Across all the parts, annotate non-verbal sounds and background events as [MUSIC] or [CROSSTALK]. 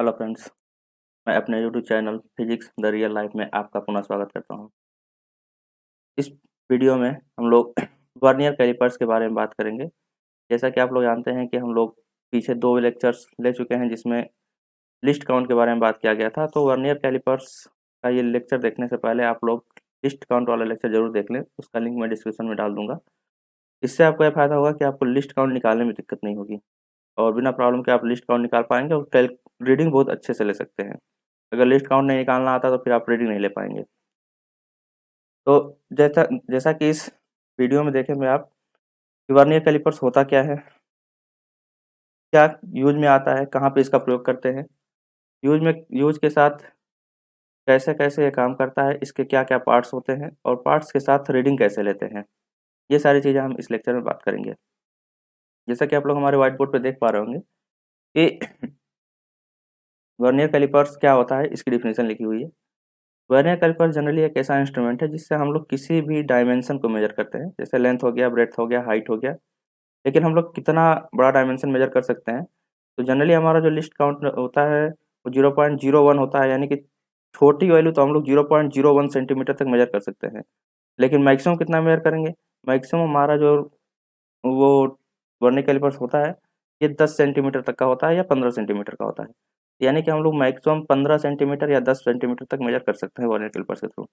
Hello friends, मैं अपने YouTube channel physics the real life में आपका पुनः स्वागत करता हूँ। इस वीडियो में हम लोग वर्नियर कैलिपर्स के बारे में बात करेंगे। जैसा कि आप लोग जानते हैं कि हम लोग पीछे दो लेक्चर्स ले चुके हैं जिसमें लिस्ट काउंट के बारे में बात किया गया था। तो वर्नियर कैलिपर्स का ये लेक्चर देखने से पहले आप लोग लिस्ट काउंट वाला लेक्चर ज़रूर देख लें, उसका लिंक मैं डिस्क्रिप्शन में डाल दूँगा। इससे आपको यह फ़ायदा होगा कि आपको लिस्ट काउंट निकालने में दिक्कत नहीं होगी और बिना प्रॉब्लम के आप लिस्ट काउंट निकाल पाएँगे और रीडिंग बहुत अच्छे से ले सकते हैं। अगर लिस्ट काउंट नहीं निकालना आता तो फिर आप रीडिंग नहीं ले पाएँगे। तो जैसा जैसा कि इस वीडियो में देखें मैं आप वर्नियर कैलिपर्स होता क्या है? क्या यूज़ में आता है? कहाँ पे इसका प्रयोग करते हैं? यूज़ में यूज़ के साथ कैसे कैसे ये काम करता है? इसके क्या क्या पार्ट्स होते हैं? और पार्ट्स के साथ रीडिंग कैसे लेते हैं? ये सारी चीज़ें हम इस लेक्चर में बात करेंगे। जैसा कि आप लोग हमारे व्हाइट बोर्ड पर देख पा रहे होंगे कि वर्नियर कैलिपर्स क्या होता है, इसकी डिफिनेशन लिखी हुई है। वर्नियर कैलिपर्स जनरली एक ऐसा इंस्ट्रूमेंट है जिससे हम लोग किसी भी डायमेंशन को मेजर करते हैं, जैसे लेंथ हो गया ब्रेथ हो गया हाइट हो गया, लेकिन हम लोग कितना बड़ा डायमेंशन मेजर कर सकते हैं। तो जनरली हमारा जो लिस्ट काउंट होता है, वो ज़ीरो पॉइंट ज़ीरो वन होता है, यानी कि छोटी वैल्यू तो हम लोग zero point zero one centimetre तक मेजर कर सकते हैं। लेकिन मैक्सिमम कितना मेजर करेंगे? मैक्सिमम हमारा जो वो वर्नियर कैलिपर्स होता है, ये दस सेंटीमीटर तक का होता है या पंद्रह सेंटीमीटर का होता है। यानी कि हम लोग मैक्सिमम पंद्रह सेंटीमीटर या दस सेंटीमीटर तक मेजर कर सकते हैं वर्नियर कैलिपर्स के थ्रू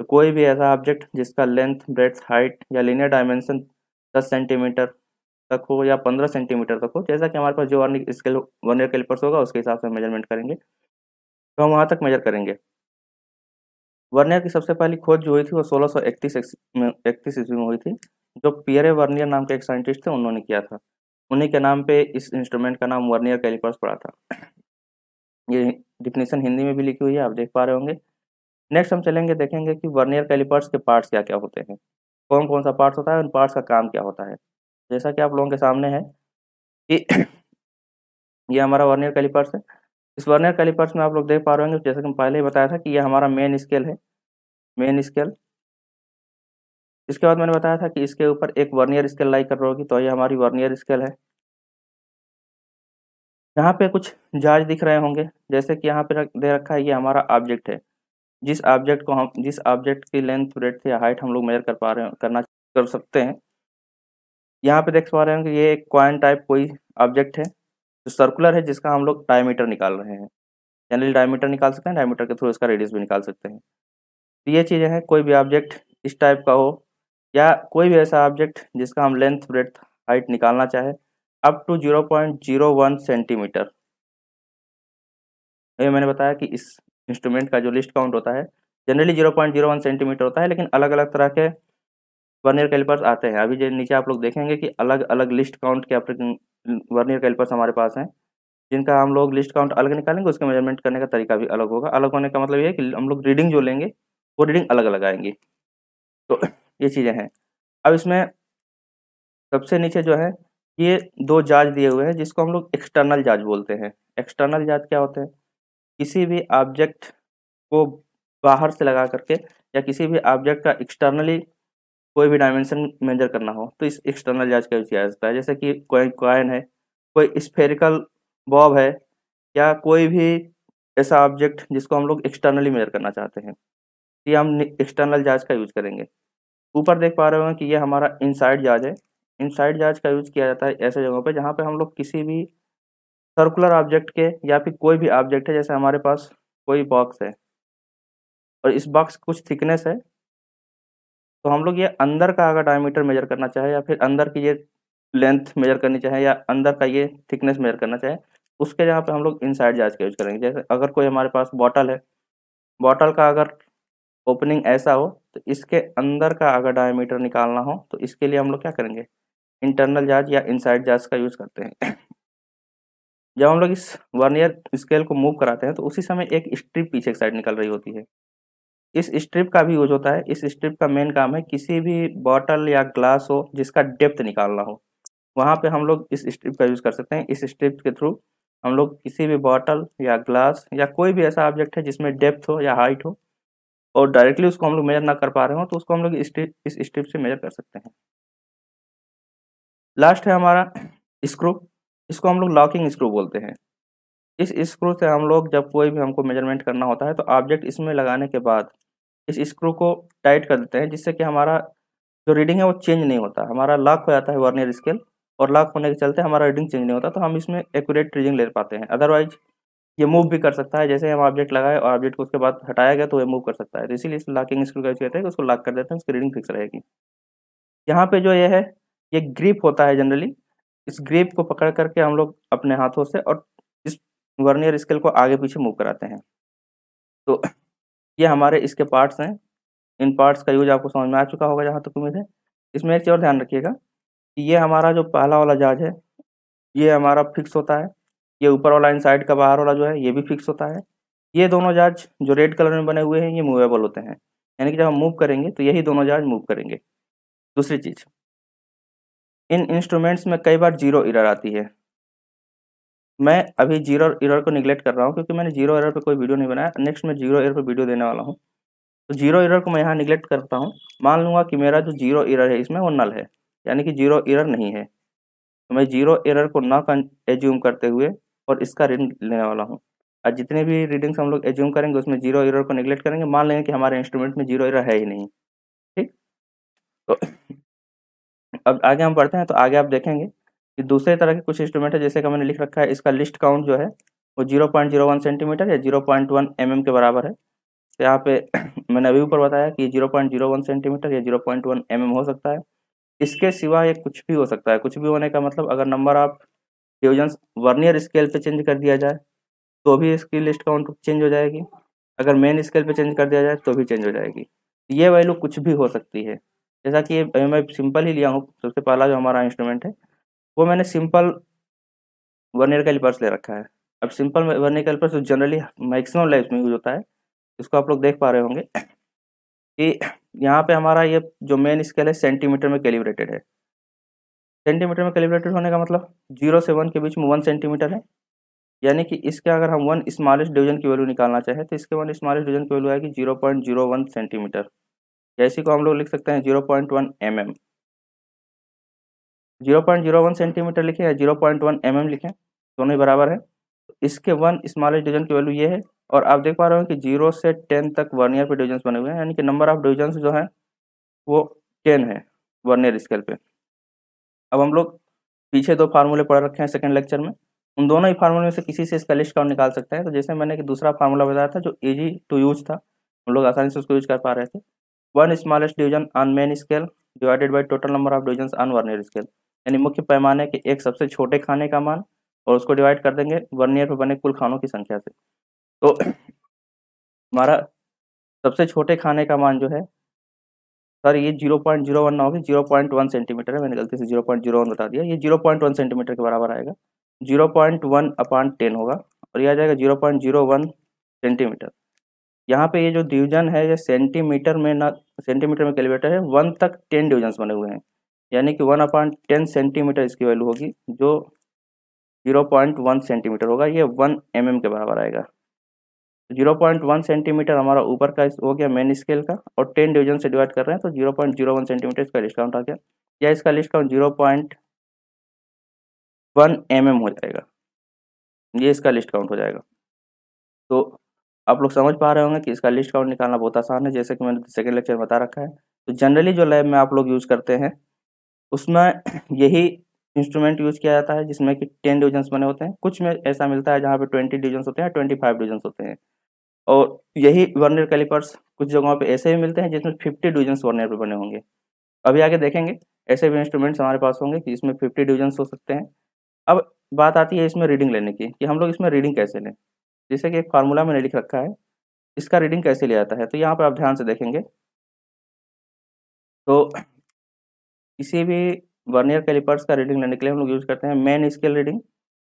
तो कोई भी ऐसा ऑब्जेक्ट जिसका लेंथ ब्रेथ हाइट या लीनियर डायमेंशन दस सेंटीमीटर तक हो या पंद्रह सेंटीमीटर तक हो, जैसा कि हमारे पास जो वर्नियर स्केल वर्नियर कैलिपर्स होगा, उसके हिसाब से मेज़रमेंट करेंगे। तो हम वहाँ तक मेजर करेंगे। वर्नियर की सबसे पहली खोज जो हुई थी वो सोलह सौ इकतीस में, इकतीस ईस्वी में हुई थी, जो पियरे वर्नियर नाम के एक साइंटिस्ट थे, उन्होंने किया था। उन्हीं के नाम पे इस इंस्ट्रूमेंट का नाम वर्नियर कैलिपर्स पड़ा था। ये डिफिनेशन हिंदी में भी लिखी हुई है, आप देख पा रहे होंगे। नेक्स्ट हम चलेंगे, देखेंगे कि वर्नियर कैलिपर्स के पार्ट्स क्या क्या होते हैं। कौन कौन सा पार्ट्स होता है उन पार्ट्स का काम क्या होता है। जैसा कि आप लोगों के सामने है कि ये हमारा वर्नियर कैलिपर्स है। इस वर्नियर कैलिपर्स में आप लोग देख पा रहे होंगे, जैसा कि पहले ही बताया था कि ये हमारा मेन स्केल है। मेन स्केल इसके बाद मैंने बताया था कि इसके ऊपर एक वर्नियर स्केल लाई कर होगी तो ये हमारी वर्नियर स्केल है। यहाँ पे कुछ जाज दिख रहे होंगे। जैसे कि यहाँ पे रख, दे रखा है ये हमारा ऑब्जेक्ट है। जिस ऑब्जेक्ट को हम जिस ऑब्जेक्ट की लेंथ ब्रेथ या हाइट हम लोग मेजर कर पा रहे हैं करना कर सकते हैं। यहाँ पे देख पा रहे हैं कि ये एक क्वाइन टाइप कोई ऑब्जेक्ट है जो सर्कुलर है जिसका हम लोग डायमीटर निकाल रहे हैं। जनरली डायमीटर निकाल सकते हैं डायमीटर के थ्रू इसका रेडियस भी निकाल सकते हैं। तो ये चीज़ें हैं कोई भी ऑब्जेक्ट इस टाइप का हो या कोई भी ऐसा ऑब्जेक्ट जिसका हम लेंथ ब्रेथ हाइट निकालना चाहे up to zero point zero one centimetre ये मैंने बताया कि इस इंस्ट्रूमेंट का जो लिस्ट काउंट होता है generally zero point zero one centimetre होता है, लेकिन अलग अलग तरह के वर्नियर कैलिपर्स आते हैं। अभी नीचे आप लोग देखेंगे कि अलग अलग लिस्ट काउंट के वर्नियर कैलिपर्स हमारे पास हैं, जिनका हम लोग लिस्ट काउंट अलग निकालेंगे, उसके मेज़रमेंट करने का तरीका भी अलग होगा। अलग होने का मतलब ये है कि हम लोग रीडिंग जो लेंगे, वो रीडिंग अलग अलग आएँगी। तो ये चीज़ें हैं। अब इसमें सबसे नीचे जो है ये दो जाज दिए हुए हैं, जिसको हम लोग एक्सटर्नल जाज बोलते हैं। एक्सटर्नल जाज क्या होते हैं? किसी भी ऑब्जेक्ट को बाहर से लगा करके या किसी भी ऑब्जेक्ट का एक्सटर्नली कोई भी डायमेंशन मेजर करना हो तो इस एक्सटर्नल जाज का यूज़ किया जाता है। जैसे कि कोई कॉइन है, कोई स्फेरिकल बॉब है, या कोई भी ऐसा ऑब्जेक्ट जिसको हम लोग एक्सटर्नली मेजर करना चाहते हैं। ये हम एक्सटर्नल जाज का यूज़ करेंगे। ऊपर देख पा रहे हो कि ये हमारा इनसाइड जाज है। इनसाइड जाज का यूज़ किया जाता है ऐसे जगहों पे, जहाँ पे हम लोग किसी भी सर्कुलर ऑब्जेक्ट के या फिर कोई भी ऑब्जेक्ट है, जैसे हमारे पास कोई बॉक्स है। और इस बॉक्स कुछ थिकनेस है तो हम लोग ये अंदर का अगर डायमीटर मेजर करना चाहे या फिर अंदर की ये लेंथ मेजर करनी चाहे या अंदर का ये थिकनेस मेजर करना चाहे, उसके जहाँ पे हम लोग इनसाइड जाज का यूज़ करेंगे। जैसे अगर कोई हमारे पास बॉटल है, बॉटल का अगर ओपनिंग ऐसा हो तो इसके अंदर का अगर डायमीटर निकालना हो तो इसके लिए हम लोग क्या करेंगे? इंटरनल जाज या इनसाइड जाज का यूज़ करते हैं। [COUGHS] जब हम लोग इस वर्नियर स्केल को मूव कराते हैं तो उसी समय एक स्ट्रिप पीछे की साइड निकल रही होती है। इस स्ट्रिप का भी यूज़ होता है। इस स्ट्रिप का मेन काम है किसी भी बॉटल या ग्लास हो जिसका डेप्थ निकालना हो। वहाँ पे हम लोग इस स्ट्रिप का यूज़ कर सकते हैं। इस स्ट्रिप के थ्रू हम लोग किसी भी बॉटल या ग्लास या कोई भी ऐसा ऑब्जेक्ट है जिसमें डेप्थ हो या हाइट हो, और डायरेक्टली उसको हम लोग मेजर ना कर पा रहे हो तो उसको हम लोग इस स्ट्रिप से मेजर कर सकते हैं। लास्ट है हमारा स्क्रू इसको हम लोग लॉकिंग स्क्रू बोलते हैं। इस स्क्रू से हम लोग जब कोई भी हमको मेज़रमेंट करना होता है तो ऑब्जेक्ट इसमें लगाने के बाद इस स्क्रू को टाइट कर देते हैं, जिससे कि हमारा जो रीडिंग है वो चेंज नहीं होता। हमारा लॉक हो जाता है वर्नियर स्केल और लॉक होने के चलते हमारा रीडिंग चेंज नहीं होता तो हम इसमें एक्यूरेट रीडिंग ले पाते हैं। अदरवाइज़ ये मूव भी कर सकता है। जैसे हम ऑब्जेक्ट लगाए और ऑब्जेक्ट को उसके बाद हटाया गया तो ये मूव कर सकता है। तो इसीलिए इस लॉकिंग स्क्रू का यूज़ कहते हैं कि उसको लॉक कर देते हैं, उसकी रीडिंग फिक्स रहेगी। यहाँ पे जो ये है ये ग्रिप होता है जनरली। इस ग्रिप को पकड़ करके हम लोग अपने हाथों से और इस वर्नियर स्केल को आगे पीछे मूव कराते हैं। तो ये हमारे इसके पार्ट्स हैं। इन पार्ट्स का यूज़ आपको समझ में आ चुका होगा जहाँ तक उम्मीद है। इसमें एक चीज़ और ध्यान रखिएगा कि ये हमारा जो पहला वाला जाज है, ये हमारा फिक्स होता है। ये ऊपर वाला इन साइड का बाहर वाला जो है, ये भी फिक्स होता है। ये दोनों जाज जो रेड कलर में बने हुए हैं, ये मूवेबल होते हैं। यानी कि जब हम मूव करेंगे तो यही दोनों जाज मूव करेंगे। दूसरी चीज़ इन इंस्ट्रूमेंट्स में कई बार ज़ीरो इरर आती है मैं अभी ज़ीरो इरर को निगलेक्ट कर रहा हूँ क्योंकि मैंने ज़ीरो इरर पे कोई वीडियो नहीं बनाया नेक्स्ट मैं ज़ीरो इरर पे वीडियो देने वाला हूँ तो ज़ीरो इरर को मैं यहाँ निगलेक्ट करता हूँ मान लूँगा कि मेरा जो ज़ीरो इरर है इसमें वो नल है यानी कि ज़ीरो इरर नहीं है तो मैं ज़ीरो इरर को ना एज्यूम करते हुए और इसका रीडिंग लेने वाला हूँ और जितने भी रीडिंग्स हम लोग एज्यूम करेंगे उसमें ज़ीरो इरर को निगलेक्ट करेंगे मान लेंगे कि हमारे इंस्ट्रूमेंट में ज़ीरो इरर है ही नहीं ठीक तो अब आगे हम बढ़ते हैं तो आगे आप देखेंगे कि दूसरे तरह के कुछ इंस्ट्रूमेंट है, जैसे कि मैंने लिख रखा है, इसका लिस्ट काउंट जो है, वो zero point zero one centimetre या zero point one M M के बराबर है। तो यहाँ पे [CLEARS THROAT] मैंने अभी ऊपर बताया कि zero point zero one centimetre या zero point one M M हो सकता है। इसके सिवा ये कुछ भी हो सकता है। कुछ भी होने का मतलब अगर number of division vernier scale पे चेंज कर दिया जाए तो भी इसकी लिस्ट काउंट चेंज हो जाएगी। अगर मेन स्केल पे चेंज कर दिया जाए तो भी चेंज हो जाएगी। ये वैल्यू कुछ भी हो सकती है। जैसा कि ये मैं सिंपल ही लिया हूँ, सबसे पहला जो हमारा इंस्ट्रूमेंट है, वो मैंने सिंपल वर्नियर कैलिपर्स ले रखा है। अब simple vernier callipers generally maximum life में यूज़ होता है, इसको आप लोग देख पा रहे होंगे कि यहाँ पे हमारा ये जो मेन स्केल है सेंटीमीटर में कैलिब्रेटेड है। सेंटीमीटर में कैलिब्रेटेड होने का मतलब ज़ीरो से वन के बीच में वन सेंटीमीटर है। यानी कि इसके अगर हम वन स्मॉलेस्ट डिवीज़न की वैल्यू निकालना चाहें तो इसके वन स्मॉलेस्ट डिवीज़न की वैल्यू आएगी zero point zero one centimetre या इसी को हम लोग लिख सकते हैं zero point one M M zero point zero one centimetre लिखें या zero point one M M लिखें, दोनों ही बराबर है। इसके वन स्मॉलेस्ट डिवीज़न की वैल्यू ये है और आप देख पा रहे हो कि ज़ीरो से टेन तक वर्नियर पे डिविजन बने हुए हैं, यानी कि नंबर ऑफ़ डिविजन जो है, वो टेन है वर्नियर स्केल पे। अब हम लोग पीछे दो फार्मूले पढ़ रखे हैं सेकेंड लेक्चर में। उन दोनों ही फार्मूले में से किसी से इसका लिस्ट काउंट निकाल सकते हैं। तो जैसे मैंने कि दूसरा फार्मूला बताया था जो ईजी टू यूज़ था, हम लोग आसानी से उसको यूज़ कर पा रहे थे। One smallest division on main scale divided by total number of division on vernier scale यानी मुख्य पैमाने के एक सबसे छोटे खाने का मान और उसको डिवाइड कर देंगे वर्नियर पर बने कुल खानों की संख्या से। तो हमारा सबसे छोटे खाने का मान जो है, सर ये ज़ीरो पॉइंट ज़ीरो वन ना होगी ज़ीरो पॉइंट वन सेंटीमीटर है, मैंने गलती से ज़ीरो पॉइंट ज़ीरो वन बता दिया। ये ज़ीरो पॉइंट वन सेंटीमीटर के बराबर आएगा। Zero point one upon ten होगा और ये आ जाएगा zero point zero one centimetre यहाँ पे ये जो डिवीज़न है, ये सेंटीमीटर में ना सेंटीमीटर में कैलकुलेटर है वन तक टेन डिविजन्स बने हुए हैं। यानी कि वन अपॉन टेन सेंटीमीटर इसकी वैल्यू होगी, जो ज़ीरो पॉइंट वन सेंटीमीटर होगा, ये वन एम mm के बराबर आएगा। ज़ीरो पॉइंट वन सेंटीमीटर हमारा ऊपर का हो गया मेन स्केल का, और टेन डिवीज़न से डिवाइड कर रहे हैं तो zero point zero one centimetre इसका डिस्काउंट आ गया। या इसका least count zero point one M हो जाएगा। ये इसका लिस्ट काउंट हो जाएगा। तो आप लोग समझ पा रहे होंगे कि इसका लिस्ट काउंट निकालना बहुत आसान है, जैसे कि मैंने सेकेंड लेक्चर में बता रखा है। तो जनरली जो लैब में आप लोग यूज़ करते हैं, उसमें [CLEARS THROAT] यही इंस्ट्रूमेंट यूज़ किया जाता है, जिसमें कि टेन डिविजन्स बने होते हैं। कुछ में ऐसा मिलता है जहाँ पे ट्वेंटी डिविजन्स होते हैं ट्वेंटी फाइव डिविजन्स होते हैं। और यही वर्नियर कैलिपर्स कुछ जगहों पे ऐसे भी मिलते हैं, जिसमें फिफ्टी डिविजन्स वर्नियर पे बने होंगे। अभी आगे देखेंगे, ऐसे भी इंस्ट्रूमेंट्स हमारे पास होंगे कि इसमें फिफ्टी डिविजन्स हो सकते हैं। अब बात आती है इसमें रीडिंग लेने की, कि हम लोग इसमें रीडिंग कैसे लें? जैसे कि एक फार्मूला मैंने लिख रखा है, इसका रीडिंग कैसे लिया जाता है? तो यहाँ पर आप ध्यान से देखेंगे। तो किसी भी वर्नियर कैलिपर्स का रीडिंग लेने के लिए हम लोग यूज़ करते हैं मेन स्केल रीडिंग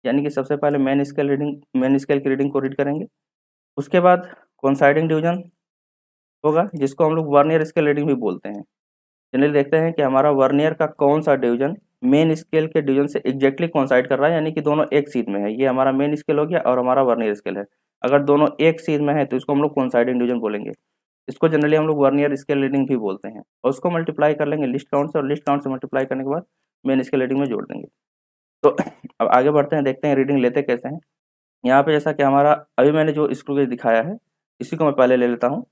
यानी कि सबसे पहले main scale reading main scale की रीडिंग को रीड करेंगे। उसके बाद कॉन्साइडिंग डिवीज़न होगा, जिसको हम लोग वर्नियर स्केल रीडिंग भी बोलते हैं। जनरली देखते हैं कि हमारा वर्नियर का कौन सा डिवीज़न मेन स्केल के डिवीज़न से एग्जैक्टली कॉन्साइड कर रहा है, यानी कि दोनों एक सीध में है। ये हमारा मेन स्केल हो गया और हमारा वर्नियर स्केल है। अगर दोनों एक सीध में है तो इसको हम लोग कॉन्साइडिंग डिवीज़न बोलेंगे। इसको जनरली हम लोग वर्नियर स्केल रीडिंग भी बोलते हैं। और उसको मल्टीप्लाई कर लेंगे लिस्ट काउंट से, और लिस्ट काउंट से मल्टीप्लाई करने के बाद मेन स्केल रीडिंग में जोड़ देंगे। तो [CLEARS THROAT] अब आगे बढ़ते हैं, देखते हैं रीडिंग लेते कैसे हैं। यहाँ पे जैसा कि हमारा, अभी मैंने जो स्क्रू गेज दिखाया है, इसी को मैं पहले ले लेता हूँ।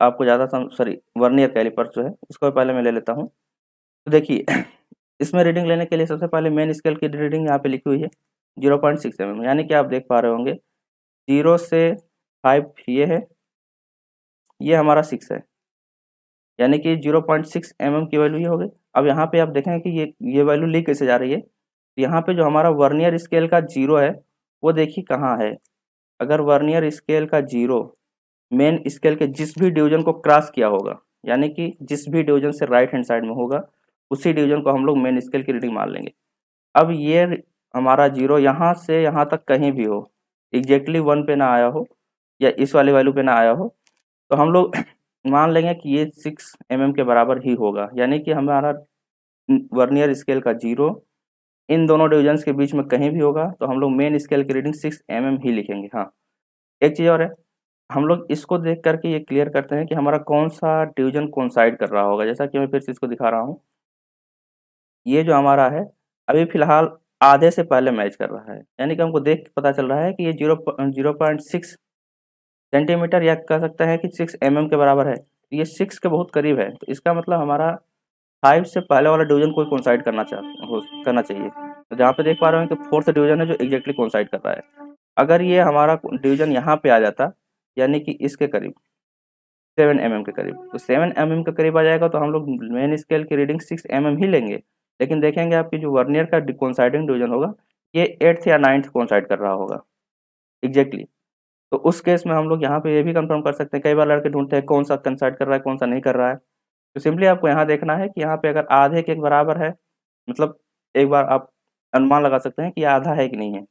आपको ज़्यादा सॉरी वर्नियर कैलिपर जो है, इसको पहले मैं ले लेता हूँ। तो देखिए [CLEARS THROAT] इसमें रीडिंग लेने के लिए सबसे पहले मेन स्केल की रीडिंग यहाँ पे लिखी हुई है ज़ीरो पॉइंट सिक्स एम यानी कि आप देख पा रहे होंगे। ज़ीरो से फाइव ये है, ये हमारा सिक्स है। यानी कि zero point six M M की वैल्यू ये हो गई। अब यहाँ पे आप देखेंगे कि ये ये वैल्यू ली कैसे जा रही है? तो यहाँ पे जो हमारा वर्नियर स्केल का ज़ीरो है, वो देखिए कहाँ है। अगर वर्नियर स्केल का ज़ीरो मेन स्केल के जिस भी डिवीज़न को क्रॉस किया होगा, यानी कि जिस भी डिवीज़न से राइट हैंड साइड में होगा उसी डिवीज़न को हम लोग मेन स्केल की रीडिंग मान लेंगे। अब ये हमारा ज़ीरो यहाँ से यहाँ तक कहीं भी हो एग्जैक्टली वन पे ना आया हो या इस वाले वैल्यू पे ना आया हो तो हम लोग [CLEARS THROAT] मान लेंगे कि ये सिक्स एम mm के बराबर ही होगा। यानी कि हमारा वर्नियर स्केल का ज़ीरो इन दोनों डिविजन्स के बीच में कहीं भी होगा तो हम लोग मेन स्केल की रीडिंग सिक्स एम mm ही लिखेंगे। हाँ एक चीज़ और है, हम लोग इसको देख करके ये क्लियर करते हैं कि हमारा कौन सा डिवीज़न कौन साइड कर रहा होगा। जैसा कि मैं फिर से इसको दिखा रहा हूँ ये जो हमारा है, अभी फ़िलहाल आधे से पहले मैच कर रहा है। यानी कि हमको देख पता चल रहा है कि ये zero zero point six centimetre या कह सकते हैं कि सिक्स एम mm के बराबर है। ये सिक्स के बहुत करीब है। तो इसका मतलब हमारा फाइव से पहले वाला डिवीज़न कोई कॉन्साइड करना चाह करना चाहिए। तो जहाँ पे देख पा रहे हैं कि फोर्थ डिवीज़न है जो एग्जैक्टली कॉन्साइड कर रहा है। अगर ये हमारा डिवीज़न यहाँ पे आ जाता, यानी कि इसके करीब, सेवन एम mm के करीब तो सेवन एम mm के करीब आ जाएगा तो हम लोग मेन स्केल की रीडिंग सिक्स एम mm ही लेंगे। लेकिन देखेंगे आपकी जो वर्नियर का कॉन्साइडिंग डिवीज़न होगा, ये एट्थ या नाइन्थ कॉन्साइड कर रहा होगा। एग्जैक्टली तो उस केस में हम लोग यहाँ पे ये भी कंफर्म कर सकते हैं, कई बार लड़के ढूंढते हैं कौन सा कंसाइड कर रहा है, कौन सा नहीं कर रहा है। तो सिंपली आपको यहाँ देखना है कि यहाँ पे अगर आधे के एक बराबर है मतलब एक बार आप अनुमान लगा सकते हैं कि आधा है कि नहीं है।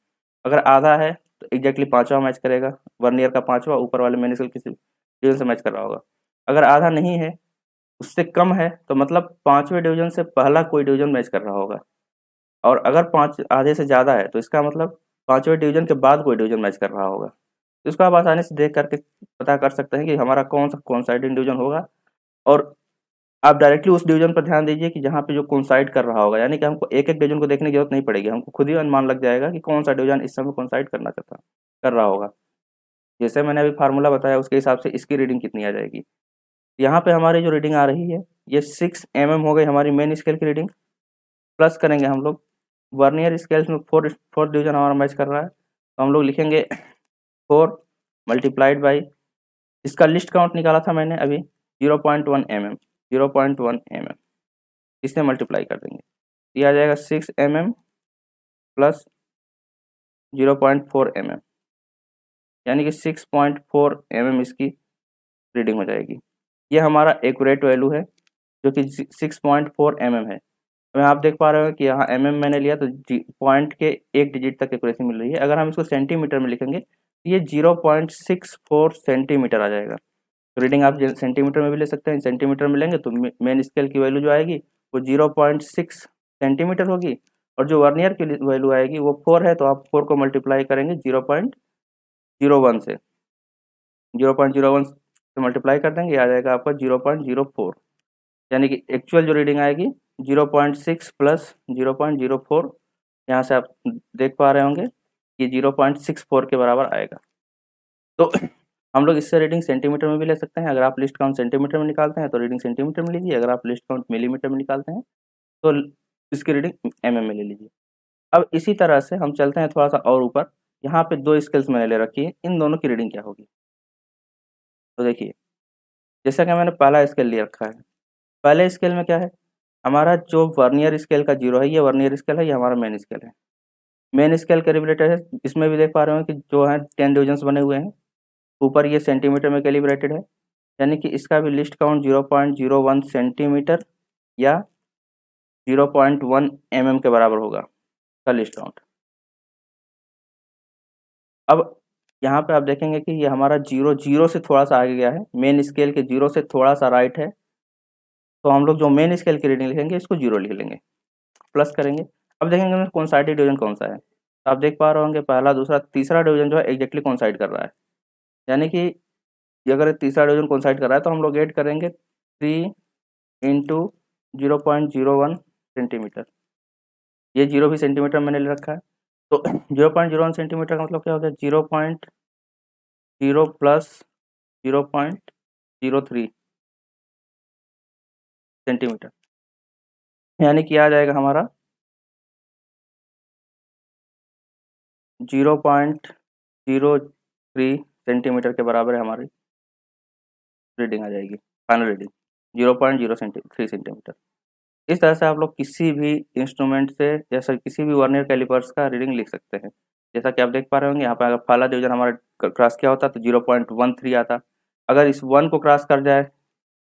अगर आधा है तो एग्जैक्टली पाँचवा मैच करेगा वन ईयर का पाँचवा, ऊपर वाले मेनिकल किसी से मैच कर रहा होगा। अगर आधा नहीं है उससे कम है तो मतलब पाँचवें डिवीज़न से पहला कोई डिवीज़न मैच कर रहा होगा। और अगर पाँच, आधे से ज़्यादा है तो इसका मतलब पाँचवें डिवीज़न के बाद कोई डिवीज़न मैच कर रहा होगा। इसको आप आसानी से देख करके पता कर सकते हैं कि हमारा कौन सा, कौन साइड डिवीज़न होगा। और आप डायरेक्टली उस डिवीज़न पर ध्यान दीजिए कि जहाँ पे जो कौनसाइड कर रहा होगा, यानी कि हमको एक एक डिवीज़न को देखने की ज़रूरत नहीं पड़ेगी। हमको खुद ही अनुमान लग जाएगा कि कौन सा डिवीज़न इस समय कौनसाइड करना चाहता, कर रहा होगा। जैसे मैंने अभी फार्मूला बताया, उसके हिसाब से इसकी रीडिंग कितनी आ जाएगी। यहाँ पे हमारी जो रीडिंग आ रही है, ये सिक्स एम mm हो गई हमारी मेन स्केल की रीडिंग प्लस करेंगे हम लोग। वर्नियर स्केल्स में फोर फोर्थ डिवीज़न हमारा मैच कर रहा है। तो हम लोग लिखेंगे फोर मल्टीप्लाइड बाई इसका लिस्ट काउंट निकाला था मैंने अभी zero point one M M zero point one M M इससे मल्टीप्लाई कर देंगे। ये आ जाएगा six M M plus zero point four M M यानी कि six point four M M इसकी रीडिंग हो जाएगी। ये हमारा एक्यूरेट वैल्यू है, जो कि six point four M M है। मैं आप देख पा रहे हो कि यहाँ एम एम मैंने लिया तो पॉइंट के एक डिजिट तक एक्यूरेसी मिल रही है। अगर हम इसको सेंटीमीटर में लिखेंगे तो ये zero point six four centimetre आ जाएगा। तो रीडिंग आप सेंटीमीटर में भी ले सकते हैं। सेंटीमीटर में लेंगे तो मेन स्केल की वैल्यू जो आएगी, वो ज़ीरो पॉइंट सिक्स सेंटीमीटर होगी। और जो वर्नियर की वैल्यू आएगी, वो फोर है तो आप फोर को मल्टीप्लाई करेंगे ज़ीरो पॉइंट ज़ीरो वन से। ज़ीरो पॉइंट ज़ीरो वन से मल्टीप्लाई कर देंगे, आ जाएगा आपका ज़ीरो पॉइंट ज़ीरो फोर यानी कि एक्चुअल जो रीडिंग आएगी zero point six plus zero point zero four यहाँ से आप देख पा रहे होंगे ये ज़ीरो पॉइंट सिक्स फोर के बराबर आएगा। तो हम लोग इससे रीडिंग सेंटीमीटर में भी ले सकते हैं। अगर आप लिस्ट काउंट सेंटीमीटर में निकालते हैं तो रीडिंग सेंटीमीटर में लीजिए। अगर आप लिस्ट काउंट मिलीमीटर में निकालते हैं तो इसकी रीडिंग एम में ले लीजिए। अब इसी तरह से हम चलते हैं थोड़ा सा और ऊपर। यहाँ पे दो स्केल्स मैंने ले रखी है। इन दोनों की रीडिंग क्या होगी? तो देखिए, जैसा कि मैंने पहला स्केल ले रखा है। पहले स्केल में क्या है? हमारा जो वर्नियर स्केल का ज़ीरो है, ये वर्नियर स्केल है, ये हमारा मेन स्केल है। मेन स्केल कैलिब्रेटेड है, इसमें भी देख पा रहे हो कि जो है टेन डिविजन्स बने हुए हैं। ऊपर ये सेंटीमीटर में कैलिब्रेटेड है, यानी कि इसका भी least count zero point zero one centimetre या ज़ीरो पॉइंट वन एम के बराबर होगा, का लिस्ट काउंट। अब यहाँ पे आप देखेंगे कि ये हमारा ज़ीरो ज़ीरो से थोड़ा सा आगे गया है। मेन स्केल के ज़ीरो से थोड़ा सा राइट है। तो हम लोग जो मेन स्केल की रीडिंग लिखेंगे, इसको ज़ीरो लिख लेंगे। प्लस करेंगे। अब देखेंगे कौन साइड डिवीज़न कौन सा है। तो आप देख पा रहे होंगे, पहला, दूसरा, तीसरा डिवीज़न जो है एग्जैक्टली कौन साइड कर रहा है। यानी कि अगर तीसरा डिवीज़न कौन साइड कर रहा है तो हम लोग एड करेंगे three into zero point zero one centimetre ये ज़ीरो भी सेंटीमीटर मैंने ले रखा है। तो zero point zero one centimetre का मतलब क्या हो? गया zero point zero plus zero point zero three centimetre यानी कि आ जाएगा हमारा zero point zero three centimetre के बराबर है हमारी रीडिंग आ जाएगी। Final reading zero point zero three centimetre इस तरह से आप लोग किसी भी इंस्ट्रूमेंट से जैसे किसी भी वर्नियर कैलिपर्स का रीडिंग लिख सकते हैं। जैसा कि आप देख पा रहे होंगे, यहाँ पर अगर पहला डिवीज़न हमारा क्रॉस किया होता तो ज़ीरो पॉइंट वन थ्री आता। अगर इस वन को क्रॉस कर जाए,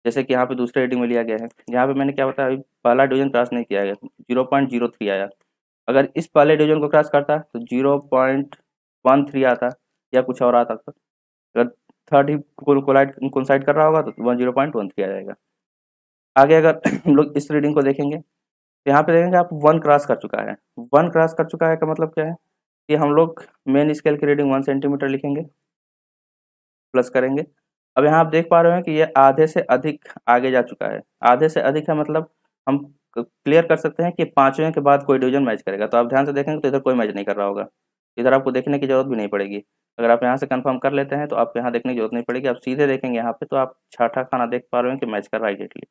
जैसे कि यहाँ पे दूसरे रीडिंग में लिया गया है, यहाँ पे मैंने क्या बताया, अभी पहला डिवीज़न क्रॉस नहीं किया गया ज़ीरो पॉइंट ज़ीरो थ्री आया। अगर इस पहले डिवीज़न को क्रॉस करता तो ज़ीरो पॉइंट वन थ्री आता, या कुछ और आता। अगर थर्ड ही कोलाइड कर रहा होगा तो one zero point one three आ जाएगा। आगे अगर [CLEARS THROAT] हम लोग इस रीडिंग को देखेंगे तो यहाँ पे देखेंगे आप वन क्रॉस कर चुका है। वन क्रॉस कर चुका है का मतलब क्या है? कि हम लोग मेन स्केल की रीडिंग वन सेंटीमीटर लिखेंगे, प्लस करेंगे। अब यहाँ आप देख पा रहे हैं कि ये आधे से अधिक आगे जा चुका है। आधे से अधिक है मतलब हम क्लियर कर सकते हैं कि पाँचवें के बाद कोई डिवीज़न मैच करेगा। तो आप ध्यान से देखेंगे तो इधर कोई मैच नहीं कर रहा होगा। इधर आपको देखने की ज़रूरत भी नहीं पड़ेगी। अगर आप यहाँ से कंफर्म कर लेते हैं तो आप यहाँ देखने की ज़रूरत नहीं पड़ेगी। आप सीधे देखेंगे यहाँ पे तो आप छठा खाना देख पा रहे हैं कि मैच कर रहा है एग्जैक्टली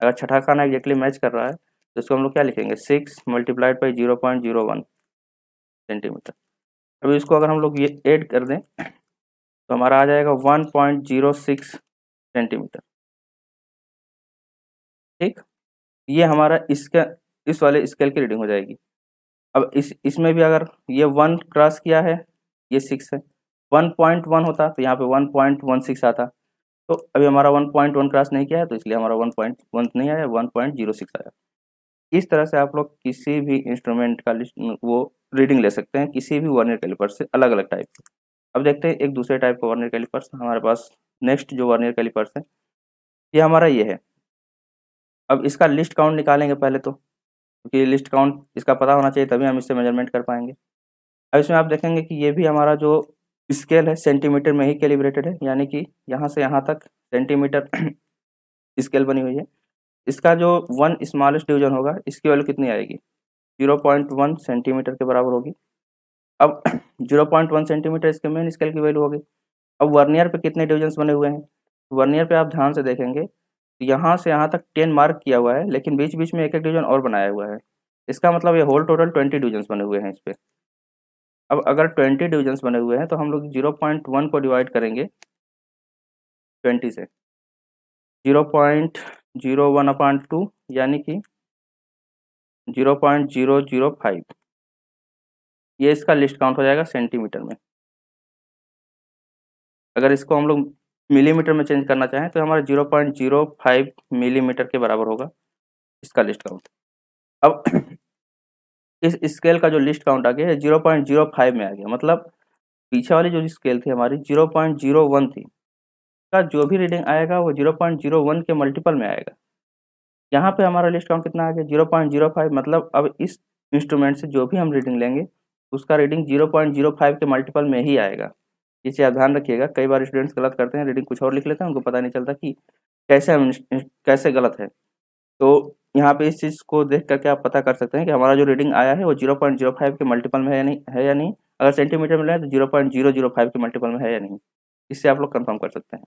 अगर छठा खाना एग्जैक्टली मैच कर रहा है तो इसको हम लोग क्या लिखेंगे? Six multiplied by zero point zero one centimetre अभी इसको अगर हम लोग ये ऐड कर दें तो हमारा आ जाएगा one point zero six centimetre ठीक? ये हमारा इसका, इस वाले स्केल की रीडिंग हो जाएगी। अब इस, इसमें भी अगर ये वन क्रॉस किया है, ये सिक्स है। वन पॉइंट वन होता तो यहाँ पे वन पॉइंट वन सिक्स आता। तो अभी हमारा वन पॉइंट वन क्रॉस नहीं किया है तो इसलिए हमारा वन पॉइंट वन नहीं आया, वन पॉइंट ज़ीरो सिक्स आया। इस तरह से आप लोग किसी भी इंस्ट्रूमेंट का वो रीडिंग ले सकते हैं, किसी भी वर्नियर कैलिपर से अलग अलग टाइप के अब देखते हैं, एक दूसरे टाइप का वर्नियर कैलिपर्स हमारे पास नेक्स्ट जो वर्नियर कैलिपर्स है, ये हमारा ये है। अब इसका लिस्ट काउंट निकालेंगे पहले तो क्योंकि लिस्ट काउंट इसका पता होना चाहिए, तभी हम इससे मेज़रमेंट कर पाएँगे। अब इसमें आप देखेंगे कि ये भी हमारा जो स्केल है, सेंटीमीटर में ही कैलिब्रेटेड है, यानी कि यहाँ से यहाँ तक सेंटीमीटर [CLEARS THROAT] स्केल बनी हुई है। इसका जो वन स्मॉलेस्ट डिवीज़न होगा, इसकी वैल्यू कितनी आएगी? ज़ीरो पॉइंट वन सेंटीमीटर के बराबर होगी। अब [CLEARS THROAT] ज़ीरो पॉइंट वन सेंटीमीटर इसके मेन स्केल की वैल्यू होगी। अब वर्नियर पे कितने डिविजन्स बने हुए हैं? वर्नियर पे आप ध्यान से देखेंगे, यहाँ से यहाँ तक टेन मार्क किया हुआ है, लेकिन बीच बीच में एक एक डिवीज़न और बनाया हुआ है। इसका मतलब ये होल टोटल ट्वेंटी डिविजन्स बने हुए हैं इस पर अब अगर ट्वेंटी डिविजन्स बने हुए हैं तो हम लोग ज़ीरो पॉइंट वन को डिवाइड करेंगे ट्वेंटी से। Zero point zero one upon two, यानी कि zero point zero zero five. ये इसका लिस्ट काउंट हो जाएगा सेंटीमीटर में। अगर इसको हम लोग मिलीमीटर में चेंज करना चाहें तो हमारा zero point zero five millimetre के बराबर होगा इसका लिस्ट काउंट। अब इस स्केल का जो लिस्ट काउंट आ गया है ज़ीरो पॉइंट ज़ीरो फाइव में आ गया। मतलब पीछे वाली जो स्केल थी हमारी ज़ीरो पॉइंट ज़ीरो वन थी। का जो भी रीडिंग आएगा, वो ज़ीरो पॉइंट ज़ीरो वन के मल्टीपल में आएगा। यहाँ पे हमारा लिस्ट काउंट कितना आ गया? ज़ीरो पॉइंट ज़ीरो फाइव मतलब अब इस इंस्ट्रूमेंट से जो भी हम रीडिंग लेंगे, उसका reading zero point zero five के मल्टीपल में ही आएगा। इसे आप ध्यान रखिएगा। कई बार स्टूडेंट्स गलत करते हैं रीडिंग कुछ और लिख लेते हैं, उनको पता नहीं चलता कि कैसे हम कैसे गलत है। तो यहाँ पे इस चीज़ को देख करके आप पता कर सकते हैं कि हमारा जो रीडिंग आया है वो ज़ीरो पॉइंट ज़ीरो फाइव के मल्टीपल में है या नहीं, है या नहीं। अगर सेंटीमीटर में लें तो zero point zero zero five के मल्टीपल में है या नहीं। इससे आप लोग कंफर्म कर सकते हैं।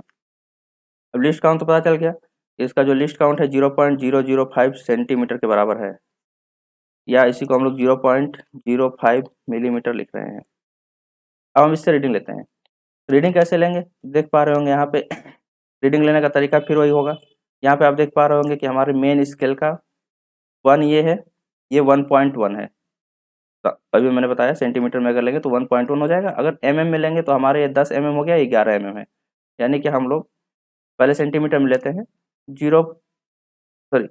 अब लिस्ट काउंट तो पता चल गया इसका जो लिस्ट काउंट है zero point zero zero five centimetre के बराबर है। या इसी को हम लोग zero point zero five millimetre लिख रहे हैं। अब हम इससे रीडिंग लेते हैं। रीडिंग कैसे लेंगे? देख पा रहे होंगे यहाँ पे। रीडिंग लेने का तरीका फिर वही होगा। यहाँ पे आप देख पा रहे होंगे कि हमारे मेन स्केल का वन ये है, ये वन पॉइंट वन है। तो अभी मैंने बताया सेंटीमीटर में अगर लेंगे तो वन पॉइंट वन हो जाएगा। अगर एम mm में लेंगे तो हमारे ये दस एम mm हो गया ग्यारह एम mm है। यानी कि हम लोग पहले सेंटीमीटर में लेते हैं ज़ीरो सॉरी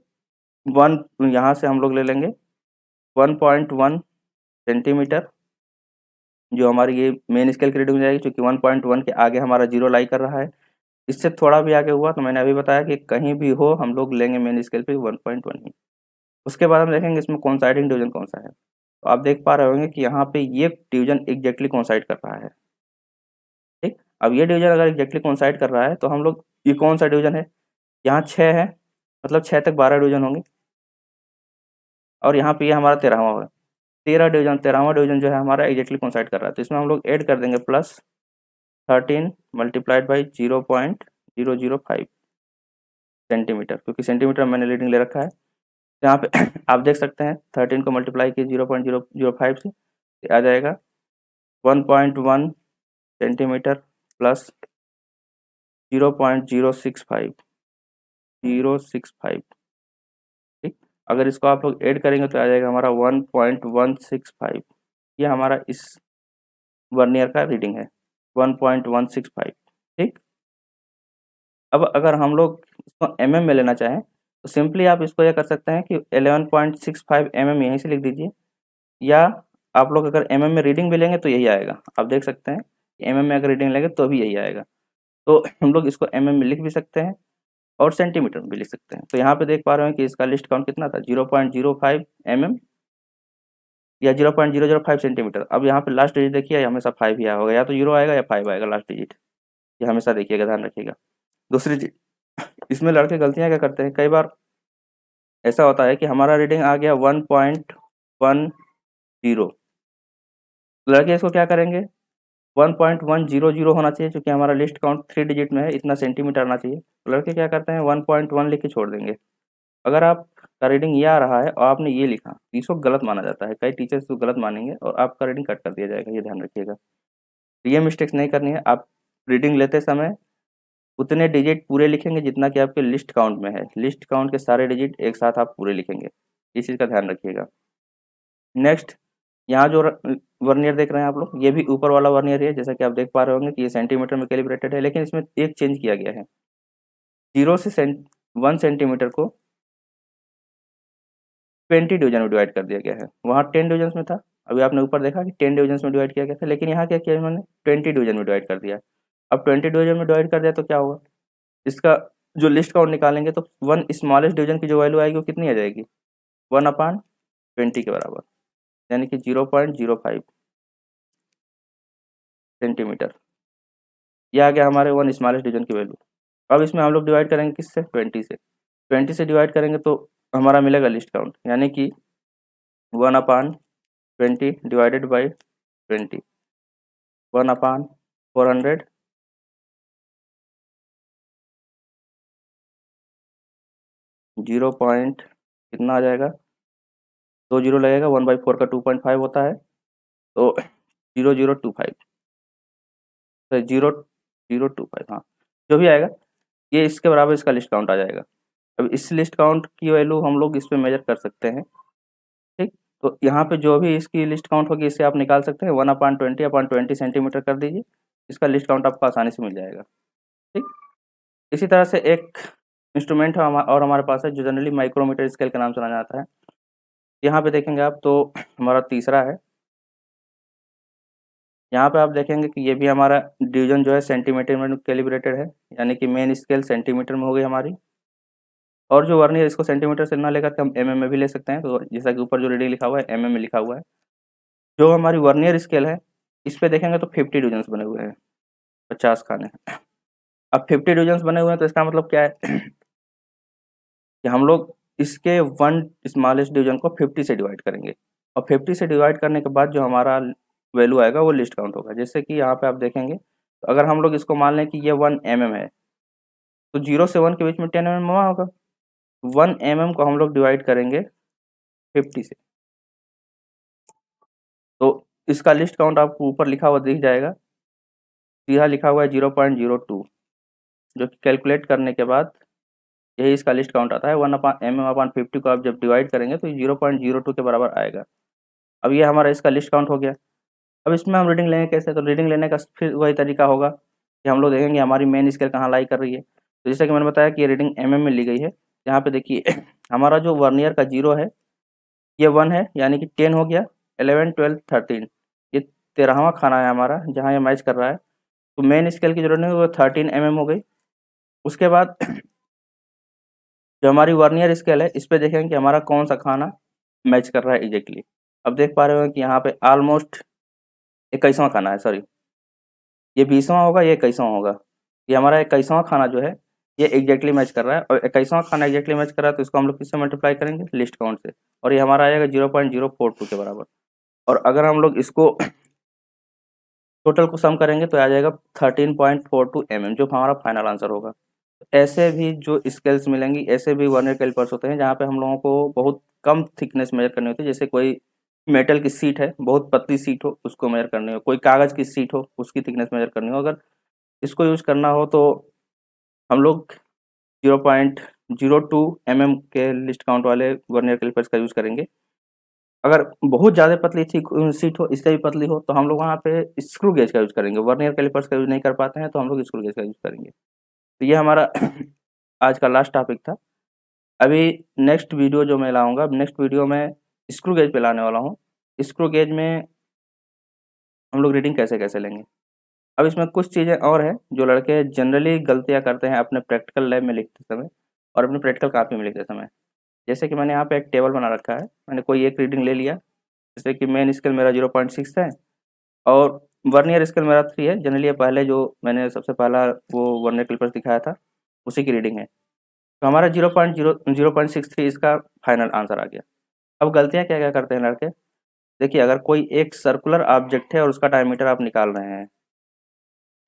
वन यहाँ से हम लोग ले लेंगे वन पॉइंट वन सेंटीमीटर जो हमारी ये मेन स्केल की रीडिंग हो जाएगी, क्योंकि वन पॉइंट वन के आगे हमारा ज़ीरो लाई कर रहा है। इससे थोड़ा भी आगे हुआ तो मैंने अभी बताया कि कहीं भी हो, हम लोग लेंगे मेन स्केल पे वन पॉइंट वन ही। उसके बाद हम देखेंगे इसमें कौन सा साइडिंग डिवीज़न कौन सा है। तो आप देख पा रहे होंगे कि यहाँ पे ये डिवीज़न एग्जैक्टली कौन कर रहा है। ठीक? अब ये डिवीज़न अगर एग्जैक्टली साइड कर रहा है तो हम लोग, ये कौन सा डिवीज़न है? यहाँ छः है मतलब छः तक बारह डिवीज़न होंगे। और यहाँ पे ये हमारा तेरहवा होगा तेरह डिवीज़न तेरहवा डिवीज़न जो है हमारा एग्जैक्टली कॉन्साइड कर रहा है। तो इसमें हम लोग ऐड कर देंगे plus thirteen multiplied by zero point zero zero five centimetre, क्योंकि सेंटीमीटर मैंने रीडिंग ले रखा है। यहाँ पे [COUGHS] आप देख सकते हैं, थर्टीन को मल्टीप्लाई किए zero point zero zero five से आ जाएगा। One point one centimetre plus zero point zero six five, zero six five. ठीक? अगर इसको आप लोग ऐड करेंगे तो आ जाएगा हमारा one point one six five. ये हमारा इस वर्नियर का रीडिंग है। One point one six five ठीक? अब अगर हम लोग इसको एम mm में लेना चाहें तो सिंपली आप इसको यह कर सकते हैं कि एलेवन पॉइंट एम यहीं से लिख दीजिए। या आप लोग अगर एम mm में रीडिंग भी लेंगे तो यही आएगा। आप देख सकते हैं एम mm में अगर रीडिंग लेंगे तो भी यही आएगा। तो हम लोग इसको एम mm में लिख भी सकते हैं और सेंटीमीटर में भी लिख सकते हैं। तो यहाँ पे देख पा रहे हैं कि इसका लिस्ट काउंट कितना था? Zero point zero five M M या zero point zero zero five centimetre अब यहाँ पे लास्ट डिजिट देखिए हमेशा फाइव ही होगा। या तो ज़ीरो आएगा या फाइव आएगा लास्ट डिजिट ये हमेशा देखिएगा, ध्यान रखिएगा। दूसरी इसमें लड़के गलतियाँ क्या करते हैं? कई बार ऐसा होता है कि हमारा रीडिंग आ गया वन पॉइंट वन ज़ीरो लड़के इसको क्या करेंगे? One point one zero zero होना चाहिए, क्योंकि हमारा लिस्ट काउंट थ्री डिजिट में है, इतना सेंटीमीटर आना चाहिए। लड़के क्या करते हैं? वन पॉइंट वन लिख के छोड़ देंगे। अगर आपका रीडिंग ये आ रहा है और आपने ये लिखा। इसको गलत माना जाता है। कई टीचर्स इसको गलत मानेंगे और आपका रीडिंग कट कर दिया जाएगा, ये ध्यान रखिएगा। ये मिस्टेक्स नहीं करनी है। आप रीडिंग लेते समय उतने डिजिट पूरे लिखेंगे जितना कि आपके लिस्ट काउंट में है। लिस्ट काउंट के सारे डिजिट एक साथ आप पूरे लिखेंगे। इस चीज़ का ध्यान रखिएगा। नेक्स्ट यहाँ जो वर्नियर देख रहे हैं आप लोग, ये भी ऊपर वाला वर्नियर है जैसा कि आप देख पा रहे होंगे कि ये सेंटीमीटर में कैलिब्रेटेड है, लेकिन इसमें एक चेंज किया गया है। ज़ीरो से वन सेंटीमीटर को ट्वेंटी डिवीज़न में डिवाइड कर दिया गया है। वहाँ टेन डिवीज़न में था। अभी आपने ऊपर देखा कि टेन डिवीज़न में डिवाइड किया गया था, लेकिन यहाँ क्या किया इन्होंने? ट्वेंटी डिवीज़न में डिवाइड कर दिया। अब ट्वेंटी डिवीज़न में डिवाइड कर दिया तो क्या होगा? इसका जो लिस्ट काउंट निकालेंगे तो वन स्मॉलेस्ट डिवीज़न की जो वैल्यू आएगी वो कितनी आ जाएगी? वन अपान ट्वेंटी के बराबर। यानी कि zero point zero five centimetre. यह आ गया हमारे वन स्मॉलेस्ट डिवीज़न की वैल्यू। अब इसमें हम लोग डिवाइड करेंगे किससे? ट्वेंटी से। ट्वेंटी से डिवाइड करेंगे तो हमारा मिलेगा लिस्ट काउंट यानी कि one upon twenty divided by twenty one upon four hundred zero point कितना आ जाएगा? दो ज़ीरो लगेगा वन बाई फोर का टू पॉइंट फाइव होता है तो zero zero two five zero zero two five हाँ। जो भी आएगा, ये इसके बराबर इसका लिस्ट काउंट आ जाएगा। अब इस लिस्ट काउंट की वैल्यू हम लोग इस पर मेजर कर सकते हैं, ठीक? तो यहाँ पे जो भी इसकी लिस्ट काउंट होगी इससे आप निकाल सकते हैं। One upon twenty upon twenty centimetre कर दीजिए। इसका लिस्ट काउंट आपको आसानी से मिल जाएगा, ठीक? इसी तरह से एक इंस्ट्रूमेंट है और हमारे पास है जो जनरली माइक्रोमीटर स्केल के नाम से जाना जाता है। यहाँ पे देखेंगे आप तो हमारा तीसरा है। यहाँ पे आप देखेंगे कि ये भी हमारा डिवीज़न जो है सेंटीमीटर में कैलिब्रेटेड है, यानी कि मेन स्केल सेंटीमीटर में हो गई हमारी। और जो वर्नियर इसको सेंटीमीटर से ना लेकर के हम एम में भी ले सकते हैं। तो जैसा कि ऊपर जो रीडिंग लिखा हुआ है एम में लिखा हुआ है। जो हमारी वर्नियर स्केल है, इस पर देखेंगे तो फिफ्टी डिविजन्स बने हुए हैं, पचास खाने। अब फिफ्टी डिविजन्स बने हुए हैं तो इसका मतलब क्या है? कि हम लोग इसके वन स्मॉलेस्ट डिवीज़न को फिफ्टी से डिवाइड करेंगे। और फिफ्टी से डिवाइड करने के बाद जो हमारा वैल्यू आएगा, वो लिस्ट काउंट होगा। जैसे कि यहाँ पे आप देखेंगे तो अगर हम लोग इसको मान लें कि ये वन एम mm है तो ज़ीरो से वन के बीच में टेन एम एम होगा। वन एम को हम लोग डिवाइड करेंगे फिफ्टी से। तो इसका लिस्ट काउंट आपको ऊपर लिखा हुआ दिख जाएगा। सीधा लिखा हुआ है ज़ीरो पॉइंट ज़ीरो टू, जो कि कैलकुलेट करने के बाद यही इसका लिस्ट काउंट आता है। One upon M M upon fifty को आप जब डिवाइड करेंगे तो ज़ीरो पॉइंट ज़ीरो टू के बराबर आएगा। अब ये हमारा इसका लिस्ट काउंट हो गया। अब इसमें हम रीडिंग लेंगे कैसे? तो रीडिंग लेने का फिर वही तरीका होगा कि हम लोग देखेंगे हमारी मेन स्केल कहाँ लाई कर रही है। तो जैसे कि मैंने बताया कि ये रीडिंग एम में ली गई है। यहाँ पे देखिए, [CLEARS THROAT] हमारा जो वर्नियर का ज़ीरो है, ये वन है, यानी कि टेन हो गया एलेवन ट्वेल्व, थर्टीन। ये तेरहवा खाना है हमारा, जहाँ ये मैच कर रहा है। तो मेन स्केल की ज़रूरत नहीं, वो थर्टीन एम हो गई। उसके बाद [CLEARS THROAT] जो हमारी वर्नियर स्केल है, इस पर देखेंगे कि हमारा कौन सा खाना मैच कर रहा है एग्जैक्टली अब देख पा रहे हो कि यहाँ पे ऑलमोस्ट इक्कीसवां खाना है सॉरी ये बीसवां होगा, ये इक्कीसवां होगा। ये हमारा इक्कीसवां खाना जो है ये एग्जैक्टली मैच कर रहा है। और इक्कीसवां खाना एग्जैक्टली मैच कर रहा है तो इसको हम लोग किससे मल्टीप्लाई करेंगे लिस्ट काउंट से। और ये हमारा आएगा zero point zero four two के बराबर। और अगर हम लोग इसको टोटल को सम करेंगे तो आ जाएगा thirteen point four two M M जो हमारा फाइनल आंसर होगा। ऐसे भी जो स्केल्स मिलेंगी, ऐसे भी वर्नियर कैलिपर्स होते हैं, जहाँ पे हम लोगों को बहुत कम थिकनेस मेजर करनी होती है। जैसे कोई मेटल की सीट है, बहुत पतली सीट हो, उसको मेजर करनी हो। कोई कागज़ की सीट हो, उसकी थिकनेस मेजर करनी हो। अगर इसको यूज़ करना हो तो हम लोग zero point zero two M M के लिस्ट काउंट वाले वर्नियर कैलिपर्स का यूज़ करेंगे। अगर बहुत ज़्यादा पतली थी सीट हो, इससे भी पतली हो तो हम लोग वहाँ पे स्क्रू गेज का यूज़ करेंगे। वर्नियर कैलिपर्स का यूज़ नहीं कर पाते हैं तो हम लोग स्क्रू गेज का यूज़ करेंगे। तो ये हमारा [CLEARS THROAT] आज का लास्ट टॉपिक था। अभी नेक्स्ट वीडियो जो मैं लाऊँगा नेक्स्ट वीडियो में स्क्रू गेज पे लाने वाला हूँ। स्क्रू गेज में हम लोग रीडिंग कैसे कैसे लेंगे? अब इसमें कुछ चीज़ें और हैं, जो लड़के जनरली गलतियाँ करते हैं अपने प्रैक्टिकल लैब में लिखते समय और अपने प्रैक्टिकल कापी में लिखते समय। जैसे कि मैंने यहाँ पे एक टेबल बना रखा है, मैंने कोई एक रीडिंग ले लिया, जैसे कि मेन स्केल मेरा ज़ीरो पॉइंट सिक्स है और वर्नियर स्केल मेरा थ्री है। जनरली पहले जो मैंने सबसे पहला वो वर्नियर क्लिपर्स दिखाया था, उसी की रीडिंग है। तो हमारा zero point zero zero point six three इसका फाइनल आंसर आ गया। अब गलतियाँ क्या क्या करते हैं लड़के? देखिए, अगर कोई एक सर्कुलर ऑब्जेक्ट है और उसका डायमीटर आप निकाल रहे हैं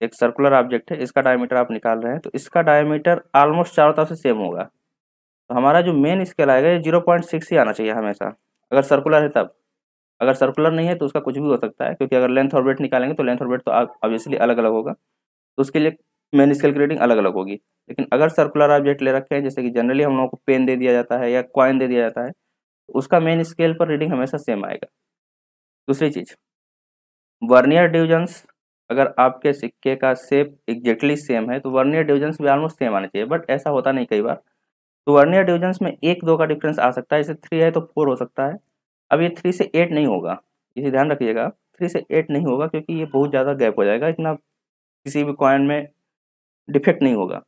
एक सर्कुलर ऑब्जेक्ट है, इसका डायमीटर आप निकाल रहे हैं तो इसका डायमीटर ऑलमोस्ट चारों तरफ़ से सेम होगा। तो हमारा जो मेन स्केल आएगा, ये ज़ीरो पॉइंट सिक्स ही आना चाहिए हमेशा। अगर सर्कुलर है तब। अगर सर्कुलर नहीं है तो उसका कुछ भी हो सकता है, क्योंकि अगर लेंथ और वेट निकालेंगे तो लेंथ और वेट तो ऑब्वियसली अलग अलग होगा। तो उसके लिए मेन स्केल की रीडिंग अलग अलग होगी। लेकिन अगर सर्कुलर ऑब्जेक्ट ले रखे हैं, जैसे कि जनरली हम लोगों को पेन दे दिया जाता है या क्वाइन दे दिया जाता है तो उसका मेन स्केल पर रीडिंग हमेशा सेम आएगा। दूसरी चीज़। वर्नियर डिविजन्स अगर आपके सिक्के का सेप एग्जैक्टली सेम है तो वर्नियर डिविजन्स भी ऑलमोस्ट सेम आना चाहिए बट ऐसा होता नहीं कई बार। तो वर्नियर डिविजन्स में एक दो का डिफरेंस आ सकता है, जैसे थ्री है तो फोर हो सकता है। अब ये थ्री से एट नहीं होगा, इसे ध्यान रखिएगा थ्री से एट नहीं होगा, क्योंकि ये बहुत ज़्यादा गैप हो जाएगा, इतना किसी भी कॉइन में डिफेक्ट नहीं होगा।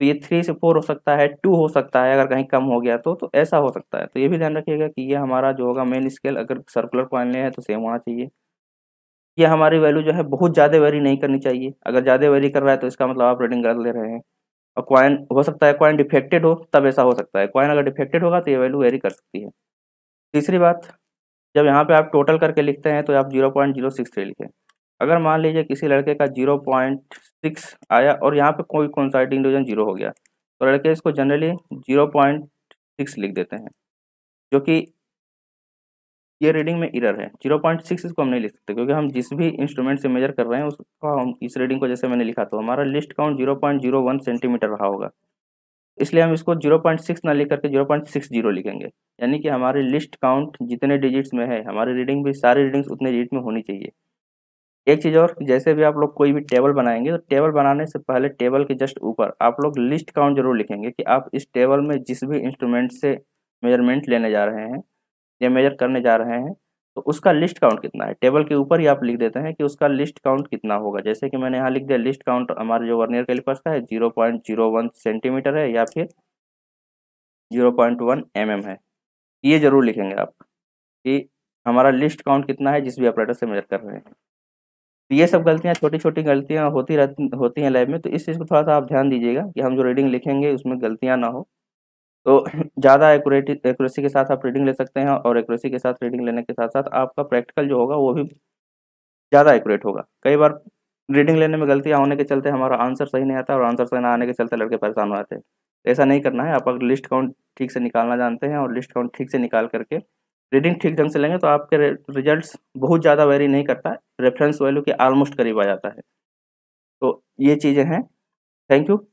तो ये थ्री से फोर हो सकता है टू हो सकता है, अगर कहीं कम हो गया तो तो ऐसा हो सकता है। तो ये भी ध्यान रखिएगा कि ये हमारा जो होगा मेन स्केल अगर सर्कुलर कॉइन ले है तो सेम होना चाहिए। ये हमारी वैल्यू जो है बहुत ज़्यादा वेरी नहीं करनी चाहिए। अगर ज़्यादा वेरी कर रहा है तो इसका मतलब आप रेटिंग गलत ले रहे हैं। और क्वाइन हो सकता है क्वाइन डिफेक्टेड हो, तब ऐसा हो सकता है। क्वाइन अगर डिफेक्टेड होगा तो ये वैल्यू वेरी कर सकती है। तीसरी बात, जब यहाँ पे आप टोटल करके लिखते हैं तो आप zero point zero six three लिखें। अगर मान लीजिए किसी लड़के का ज़ीरो पॉइंट सिक्स आया और यहाँ पे कोई कॉन्साइटिंग डिवीज़न ज़ीरो हो गया तो लड़के इसको जनरली ज़ीरो पॉइंट सिक्स लिख देते हैं, जो कि ये रीडिंग में इरर है। ज़ीरो पॉइंट सिक्स इसको हम नहीं लिख सकते, क्योंकि हम जिस भी इंस्ट्रूमेंट से मेजर कर रहे हैं, उसका हम इस रीडिंग को जैसे मैंने लिखा तो हमारा least count zero point zero one centimetre रहा होगा। इसलिए हम इसको ज़ीरो पॉइंट सिक्स ना लिख करके ज़ीरो पॉइंट सिक्स ज़ीरो लिखेंगे। यानी कि हमारी लिस्ट काउंट जितने डिजिट्स में है, हमारी रीडिंग भी, सारी रीडिंग्स उतने डिजिट में होनी चाहिए। एक चीज़ और, जैसे भी आप लोग कोई भी टेबल बनाएँगे तो टेबल बनाने से पहले टेबल के जस्ट ऊपर आप लोग लिस्ट काउंट ज़रूर लिखेंगे कि आप इस टेबल में जिस भी इंस्ट्रूमेंट से मेज़रमेंट लेने जा रहे हैं या मेजर करने जा रहे हैं तो उसका लिस्ट काउंट कितना है? टेबल के ऊपर ही आप लिख देते हैं कि उसका लिस्ट काउंट कितना होगा। जैसे कि मैंने यहाँ लिख दिया लिस्ट काउंट हमारे जो वर्नियर कैलिपर्स का है zero point zero one centimetre है या फिर zero point one M M है। ये ज़रूर लिखेंगे आप कि हमारा लिस्ट काउंट कितना है, जिस भी ऑपरेटर से मेजर कर रहे हैं। तो ये सब गलतियाँ छोटी छोटी गलतियाँ होती रहती, होती हैं लैब में तो इस चीज़ को थोड़ा सा आप ध्यान दीजिएगा कि हम जो रीडिंग लिखेंगे, उसमें गलतियाँ ना हो। तो [CLEARS THROAT] ज़्यादा एक्यूरेसी के साथ आप रीडिंग ले सकते हैं और एक्यूरेसी के साथ रीडिंग लेने के साथ साथ आपका प्रैक्टिकल जो होगा वो भी ज़्यादा एक्यूरेट होगा। कई बार रीडिंग लेने में गलतियाँ होने के चलते हमारा आंसर सही नहीं आता और आंसर सही ना आने के चलते लड़के परेशान हो जाते हैं। ऐसा नहीं करना है, आप अगर लिस्ट काउंट ठीक से निकालना जानते हैं और लिस्ट काउंट ठीक से निकाल करके रीडिंग ठीक ढंग से लेंगे तो आपके रिजल्ट्स बहुत ज़्यादा वेरी नहीं करता रेफरेंस वैल्यू के ऑलमोस्ट करीब आ जाता है। तो ये चीज़ें हैं। Thank you